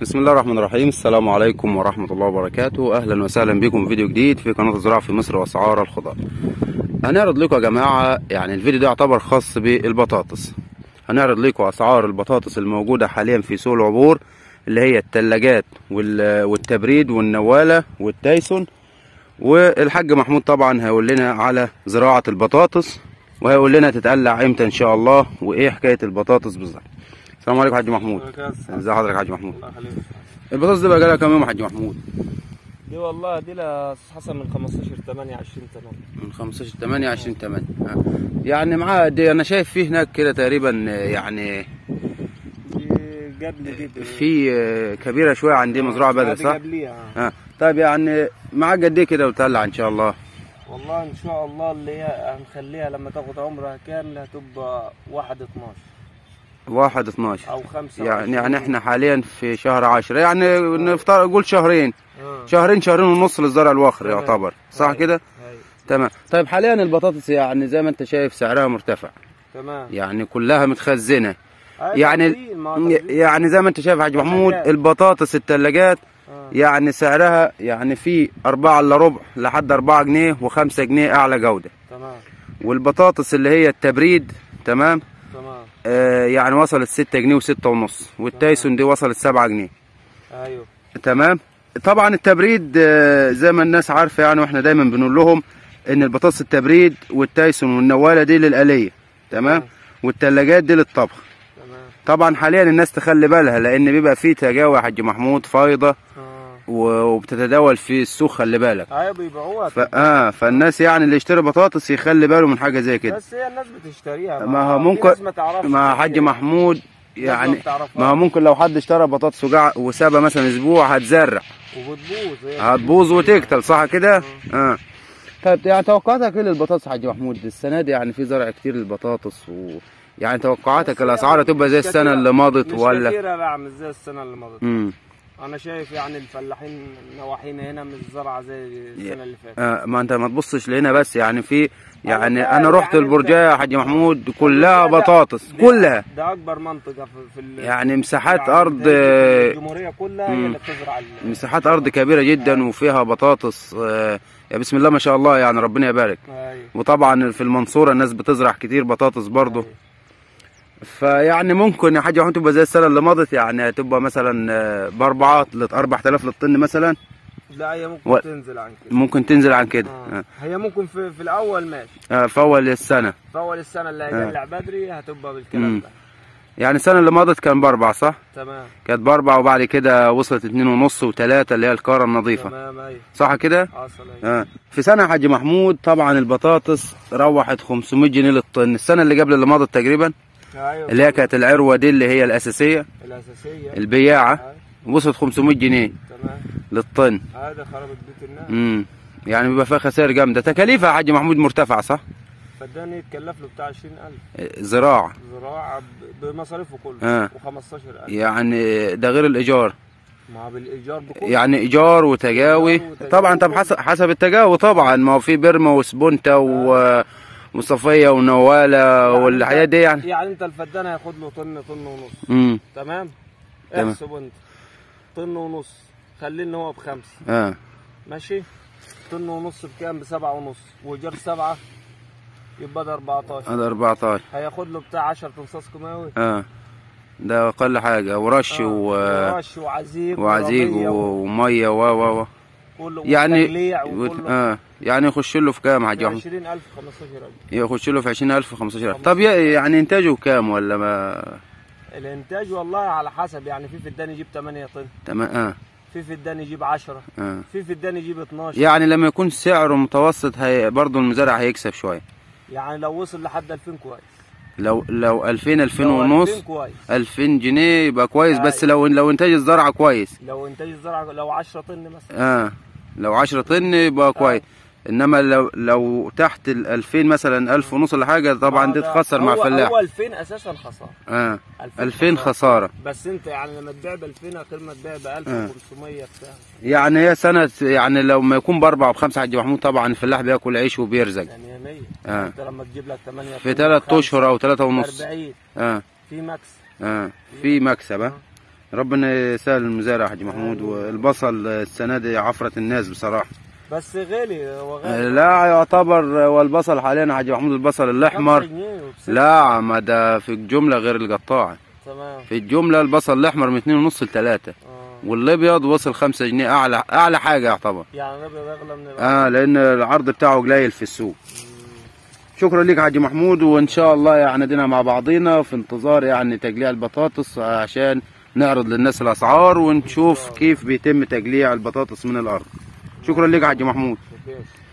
بسم الله الرحمن الرحيم. السلام عليكم ورحمة الله وبركاته. أهلا وسهلا بكم في فيديو جديد في قناة الزراعة في مصر وأسعار الخضار. هنعرض لكم يا جماعة يعني الفيديو ده يعتبر خاص بالبطاطس. هنعرض لكم أسعار البطاطس الموجودة حاليا في سوق العبور اللي هي التلاجات وال- والتبريد والنوالة والتايسون والحاج محمود طبعا هيقول لنا على زراعة البطاطس وهيقول لنا تتقلع إمتى إن شاء الله وإيه حكاية البطاطس بالظبط. السلام عليكم حاج محمود. ازي حضرتك يا حاج محمود؟ الله يخليك. البطاطس دي بقى لها كام يوم يا حاج محمود؟ دي والله دي لها حسب من 15 8 20 8 من 15 8 20 8 آه. يعني معاه دي أنا شايف فيه هناك كده تقريبا آه، يعني قبل دي. في آه، كبيرة شوية عندي مزرعه بدر صح؟ قبليها آه. طيب يعني معاه قد إيه كده وتطلع إن شاء الله؟ والله إن شاء الله اللي هي هنخليها لما تاخد عمرها كامل هتبقى 1 12 واحد 12 أو 5 يعني يعني إحنا حاليا في شهر 10 يعني نفترض نقول شهرين آه. شهرين شهرين ونص للزرع الوخر. يعتبر صح أيوة. كده؟ أيوة. تمام طيب حاليا البطاطس يعني زي ما أنت شايف سعرها مرتفع تمام يعني كلها متخزنة يعني. يعني زي ما أنت شايف يا حاج محمود. البطاطس الثلاجات آه. يعني سعرها يعني في أربعة إلا ربع لحد أربعة جنيه وخمسة جنيه أعلى جودة تمام والبطاطس اللي هي التبريد تمام آه يعني وصلت ستة جنيه وستة ونص والتايسون دي وصلت سبعة جنيه. أيوه. تمام؟ طبعا التبريد آه زي ما الناس عارفة يعني وإحنا دايما بنقول لهم إن البطاطس التبريد والتايسون والنوالة دي للآلية. تمام؟ تمام. والتلاجات دي للطبخ. تمام. طبعا حاليا الناس تخلي بالها لأن بيبقى فيه تجاوى يا حاج محمود فايضة. آه. و- وبتتداول في السوق خلي بالك. أيوه بيبيعوها. ف... آه فالناس يعني اللي يشتري بطاطس يخلي باله من حاجة زي كده. بس هي الناس بتشتريها. ما هو ممكن ما حاج. محمود يعني ما هو ممكن لو حد اشترى بطاطس وقع وسابها مثلا أسبوع هتزرع. وبتبوظ هتبوظ وتقتل صح كده؟ آه. طيب يعني توقعاتك إيه للبطاطس حاج محمود؟ السنة دي يعني في زرع كتير للبطاطس و يعني توقعاتك الأسعار هتبقى زي السنة اللي مضت مش ولا كتيرة لا مش زي السنة اللي مضت. أنا شايف يعني الفلاحين نواحينا هنا مش زرعة زي السنة اللي فاتت آه ما أنت ما تبصش لهنا بس يعني في يعني والله أنا رحت يعني البرجايه يا حاج محمود كلها بطاطس ده- كلها ده أكبر منطقة في, في يعني مساحات الزراعة. أرض بالتالي الجمهورية كلها هي. اللي بتزرع مساحات أرض كبيرة جدا وفيها بطاطس آه، يا بسم الله ما شاء الله يعني ربنا يبارك أيوة. وطبعا في المنصورة الناس بتزرع كتير بطاطس برضه أيوة. فيعني ممكن يا حاج تبقى زي السنة اللي مضت يعني تبقى مثلا آه، باربعه ل 4000 للطن مثلا لا هي ممكن و- تنزل عن كده ممكن تنزل عن كده آه. آه. هي ممكن في, في الأول ماشي آه، في أول السنة في أول السنة اللي آه. هيقلع بدري هتبقى. بالكلام ده يعني السنة اللي مضت كان بأربعة صح؟ تمام كانت بأربعة وبعد كده وصلت اتنين ونص وتلاتة اللي هي الكاره النظيفة تمام أيوة صح كده؟ حصل أيوة. آه. في سنة يا حاج محمود طبعا البطاطس روحت 500 جنيه للطن السنة اللي قبل اللي مضت تقريبا اللي هي كانت العروة دي اللي هي الأساسية. الأساسية. البياعة. أيوة. وصلت 500 جنيه تمام. للطن. هذا خربت بيت الناس. امم يعني بيبقى فيها خسائر جامدة. تكاليفها يا حاج محمود مرتفعة صح؟ فداني يتكلف له بتاع 20000 آه، زراعة. زراعة ب- بمصاريفه كله. آه. و15000 يعني ده غير الإيجار. ما بالإيجار بكله يعني إيجار وتجاوي. وتجاوي. طبعا طب حسب حسب التجاوي طبعا. ما هو في برمة وسبونتا و وصفية ونوالة والحاجات دي يعني. يعني انت الفدان هياخد له طن طن ونص. امم تمام. احسب انت. طن ونص. خليه ان هو بخمسه آه. ماشي؟ طن ونص بكام؟ بسبعة ونص. وايجار سبعة يبقى ده 14 هذا 14 هياخد له بتاع 10 تنصاص كيماوي. آه. ده أقل حاجة. ورش آه، و... ورش وعزيق وعزيق ومية و و و يعني وكله آه يعني يخش له في كام حاج أحمد؟ 20000 15000 يخش له في 20000 15000 طب يعني إنتاجه كام ولا ما؟ الإنتاج والله على حسب يعني في فدان يجيب 8 طن. تمام آه. في فدان يجيب 10 آه. في فدان يجيب 12 يعني لما يكون سعره متوسط هي برضه المزارع هيكسب شوية. يعني لو وصل لحد 2000 كويس. لو لو 2000 2000 لو 2000 ونص كويس. 2000 جنيه يبقى كويس. بس أيوة. لو لو إنتاج الزرعه كويس. لو إنتاج الزرع لو 10 طن مثلا. آه. لو 10 طن يبقى كويس. إنما لو لو تحت ال 2000 مثلا 1000 ونص ولا حاجة طبعا دي تخسر مع فلاح هو 2000 أساسا خسارة. آه. 2000 خسارة. بس أنت يعني لما تبيع ب 2000 غير ما تبيع ب 1500 بتاع. يعني هي سنة يعني لو ما يكون بأربعة وبخمسة حاج محمود طبعا الفلاح بياكل عيش وبيرزق. يعني هي 100 آه. أنت لما تجيب لك 8 في ثلاث أشهر أو ثلاثة ونص. 40 آه. في ماكس آه. في مكسب آه. ربنا يسهل المزارع يا حاج محمود والبصل السنة دي عفرة الناس بصراحة. بس غالي هو غالي. لا يعتبر والبصل حاليا يا حاج محمود البصل الأحمر. لا ما ده في الجملة غير القطاعي تمام. في الجملة البصل الأحمر من 2 ونص ل 3 آه. والأبيض وصل 5 جنيه أعلى أعلى حاجة يعتبر. يعني الأبيض أغلى من الأبيض. آه لأن العرض بتاعه قليل في السوق. شكرا لك يا حاج محمود وإن شاء الله يعني دينا مع بعضينا في انتظار يعني تجليع البطاطس عشان نعرض للناس الأسعار ونشوف كيف بيتم تجليع البطاطس من الأرض. شكرا لك يا حاج محمود ماشي